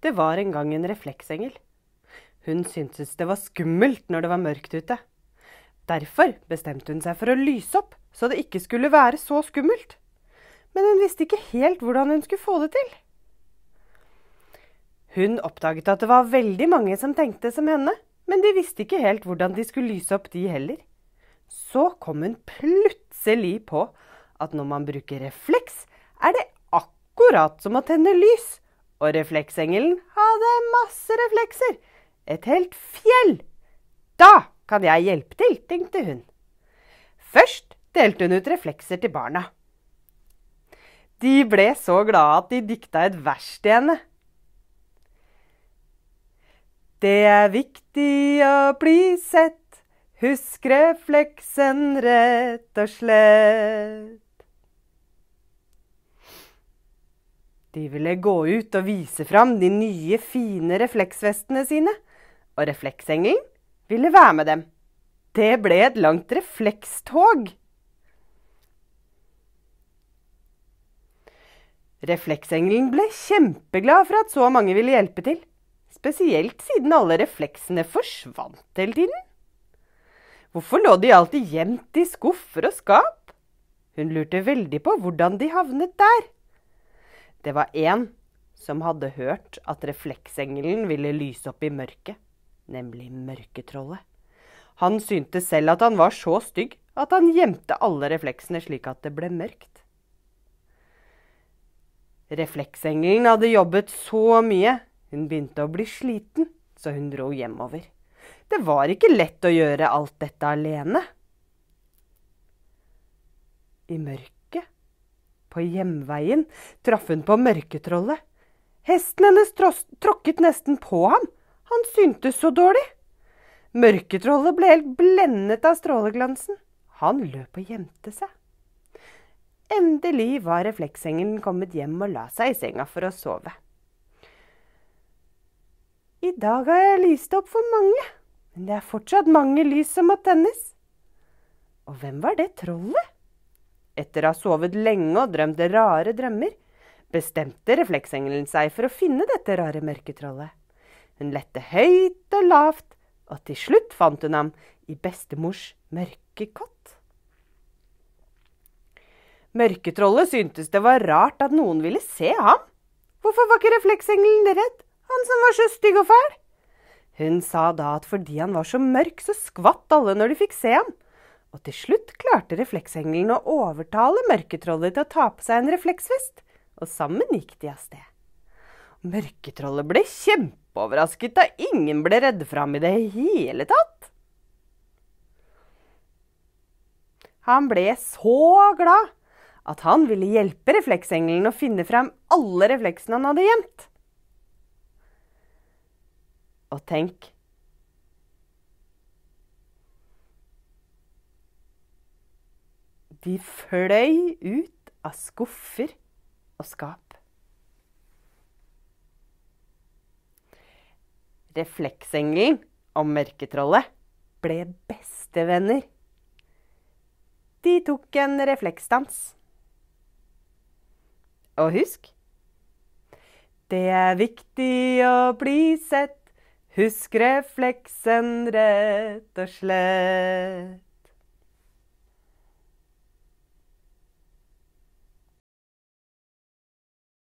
Det var en gang en refleksengel. Hun syntes det var skummelt når det var mørkt ute. Derfor bestemte hun seg for å lyse opp, så det ikke skulle være så skummelt. Men hun visste ikke helt hvordan hun skulle få det til. Hun oppdaget at det var veldig mange som tenkte som henne, men de visste ikke helt hvordan de skulle lyse opp, de heller. Så kom hun plutselig på at når man bruker refleks, er det akkurat som å tenne lys. Og refleksengelen hadde masse reflekser. Et helt fjell. Da kan jeg hjelpe til, tenkte hun. Først delte hun ut reflekser til barna. De ble så glade at de dikta et vers til henne. Det er viktig å bli sett, husk refleksen rett og slett. De ville gå ut og vise fram de nye, fine refleksvestene sine, og refleksengelen ville være med dem. Det ble et langt reflekstog. Refleksengelen ble kjempeglad for at så mange ville hjelpe til, spesielt siden alle refleksene forsvant hele tiden. Hvorfor lå de alltid gjemt i skuffer og skap? Hun lurte veldig på hvordan de havnet der. Det var én som hadde hørt at refleksengelen ville lyse opp i mørket, nemlig mørketrollet. Han syntes selv at han var så stygg at han gjemte alle refleksene slik at det ble mørkt. Refleksengelen hadde jobbet så mye, hun begynte å bli sliten, så hun dro hjemover. Det var ikke lett å gjøre alt dette alene. I mørket på hjemveien traff hun på mørketrollet. Hesten hennes tråkket nesten på ham. Han syntes så dårlig. Mørketrollet ble helt blendet av stråleglansen. Han løp og gjemte seg. Endelig var refleksengelen kommet hjem og la seg i senga for å sove. I dag har jeg lyst opp for mange, men det er fortsatt mange lys som må tennes. Og hvem var det trollet? Etter å ha sovet lenge og drømt rare drømmer, bestemte refleksengelen seg for å finne dette rare mørketrollet. Hun lette høyt og lavt, og til slutt fant hun ham i bestemors mørke kott. Mørketrollet syntes det var rart at noen ville se ham. Hvorfor var ikke refleksengelen redd, han som var så stygg og fæl? Hun sa da at fordi han var så mørk, så skvatt alle når de fikk se ham og til slutt klarte refleksengelen å overtale mørketrollet til å ta på seg en refleksvest, og sammen gikk de av sted. Mørketrollet ble kjempeoverrasket da ingen ble redde for ham i det hele tatt. Han ble så glad at han ville hjelpe refleksengelen å finne frem alle refleksene han hadde gjemt. Og tenk, De fløy ut av skuffer og skap. Refleksengelen og mørketrollet ble bestevenner. De tok en refleksdans. Og husk det er viktig å bli sett. Husk refleksen rett og slett.